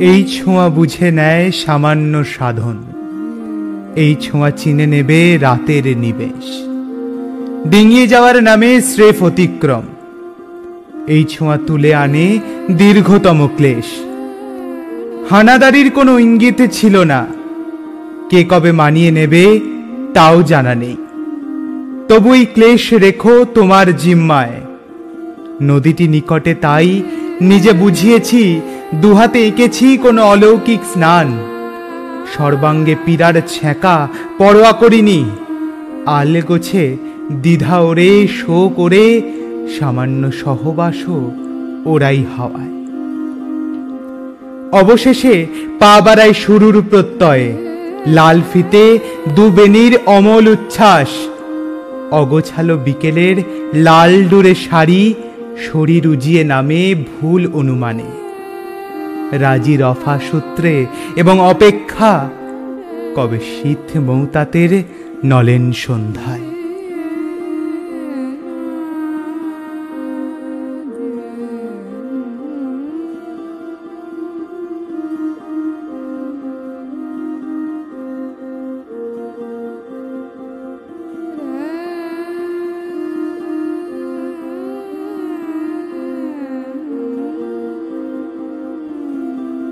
এই ছোঁয়া বুঝে নেয় সামান্য সাধন। এই ছোঁয়া চিনে নেবে রাতের নিবেশ। ডিঙিয়ে যাওয়ার নামে স্রেফ অতিক্রম। এই ছোঁয়া তুলে আনে দীর্ঘতম ক্লেশ। হানাদারির কোনো ইঙ্গিত ছিল না। কে কবে মানিয়ে নেবে তাও জানা নেই। তবু এই ক্লেশ রেখো তোমার জিম্মায়। নদীটি নিকটে তাই নিজে বুঝিয়েছি দুহাতে এঁকেছি কোনো অলৌকিক স্নান। সর্বাঙ্গে পীড়ার ছ্যাঁকা পরোয়া করিনি। আলে গোছে দ্বিধা ওরে শো করে সামান্য সহবাসও ওরাই হাওয়ায়। অবশেষে পা বাড়ায় শুরুর প্রত্যয়ে। লাল ফিতে দুবেনির অমল উচ্ছ্বাস। অগোছালো বিকেলের লাল ডুরে শাড়ি শরীর উজিয়ে নামে ভুল অনুমানে। রাজি রফা সূত্রে এবং অপেক্ষা কবে শীত মৌতাতের নলেন সন্ধ্যায়।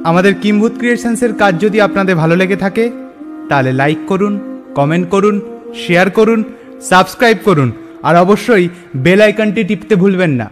আমাদের কিম্ভূত ক্রিয়েশনসের কাজ যদি আপনাদের ভালো লেগে থাকে, তাহলে লাইক করুন কমেন্ট করুন শেয়ার করুন সাবস্ক্রাইব করুন, আর অবশ্যই বেল আইকনটি টিপতে ভুলবেন না।